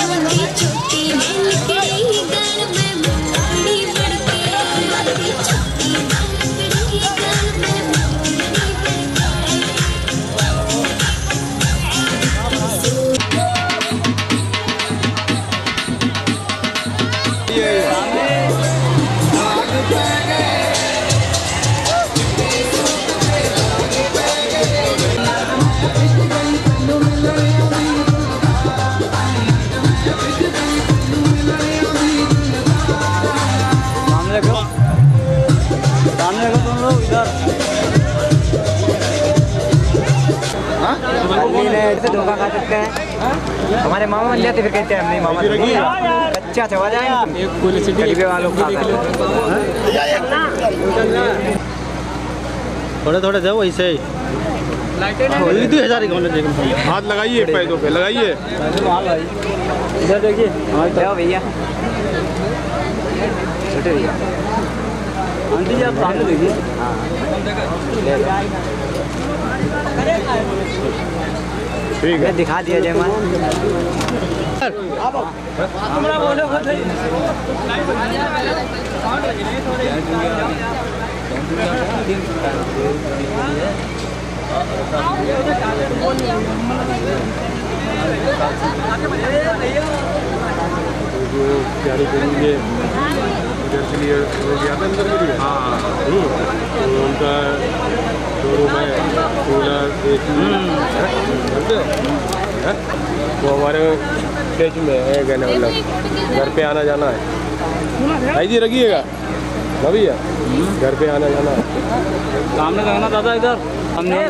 सामने धोखा खा सकते हैं। हमारे मामा जाते फिर कहते हैं नहीं मामा तो नहीं है। कच्चा चबा जाए वालों थोड़े थोड़े जाओ ऐसे ही दो हज़ार हाथ लगाइए पैदों पे लगाइए। इधर देखिए। भैया। छोटे भैया आंटी जी आप सामने देखिए ठीक है दिखा दिया जयमान जो प्यारी करेंगे। इधर के लिए गया था अंदर के हाँ तो उनका शोरूम है कूलर ए सी वो हमारे स्टेज में है कहने मतलब घर पे आना जाना है भाई जी रखिएगा भैया घर पे आना जाना है। सामने देखना दादा इधर हमने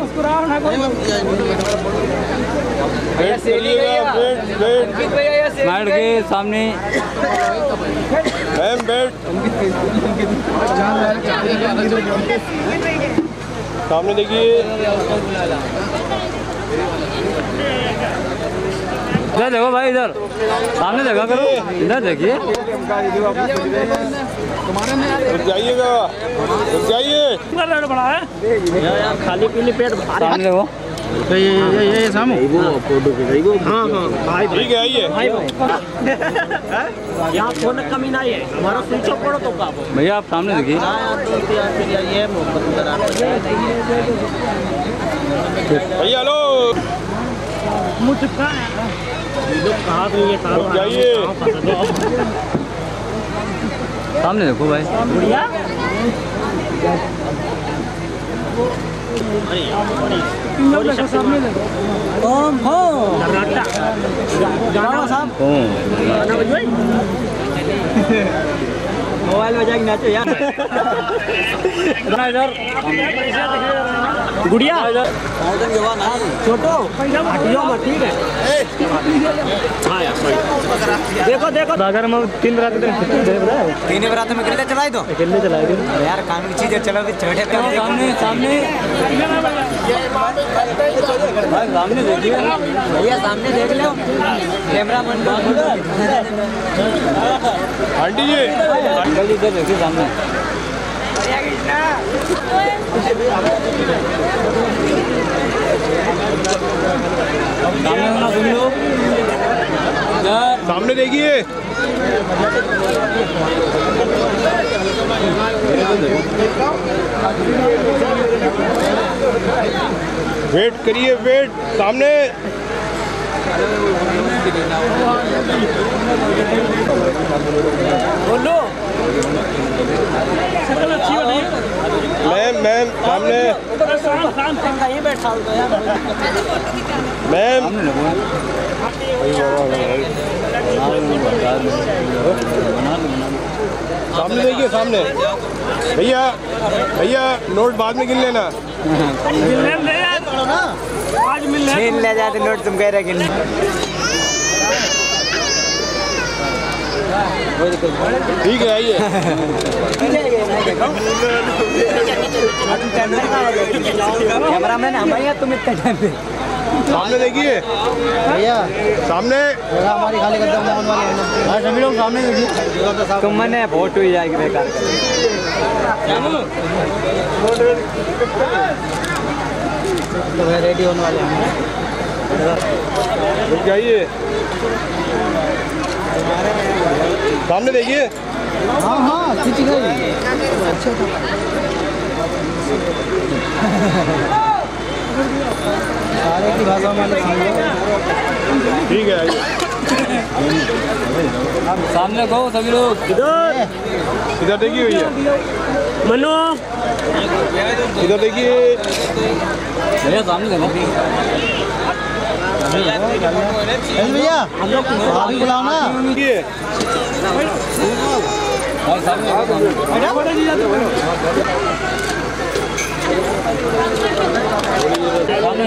माइट के सामने। मैम वेट सामने देखिए। इधर देखो भाई इधर। सामने देखा करो। इधर देखिए। जाइएगा। जाइए। खाली पीली पेट सामने देखो। ये ये ये सामू। हाँ हाँ। ठीक है आइए। यहाँ फ़ोन कमी नहीं है। हमारा स्विच ऑफ़ करो तो का भैया आप सामने देखिए। ये भैया हेलो कहाँ गई ये रुक जाइए। सामने देखो भाई। बुढ़िया ओम हो गाना साहब गाना बजवाई मोबाइल बजा के नाचो यार। इधर गुड़िया। छोटो। ठीक है। हाँ। देखो। देखो अगर मैं तीन रात तीन बरात में किले चलाई दो अकेले चलाए यार कानून की चीज़ें चलो छोटे सामने सामने भाई सामने देखिए भैया सामने देख लो। कैमरा मन आंटी जी अंकल जी इधर देखिए सामने सामने सुन लो सामने देखिए। वेट करिए, वेट। सामने। बोलो। मैम मैम हो यार मैम सामने सामने देखिए सामने। भैया भैया नोट बाद में गिन लेना। छीन ले जाते नोट तुम कह रहे कि ठीक है आइए। कैमरा मैन हमारे तुम इतने टाइम पे। सामने देखिए। भैया। सामने। हमारी खाली वाले हाँ सभी लोग सामने देखिए। तुम मैंने वोट हुई जाएगी बेकार तो रेडी होने वाले हैं। रुक जाइए। सामने देखिए। हाँ हाँ खिंच गई अच्छा था। सारे की भाषा में ठीक है आइए। सामने कहो सभी लोग। इधर। इधर देखिए भैया। मनु इधर देखिए। भैया सामने भैया। हम लोग अभी बुलाओ ना। सामने